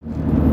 you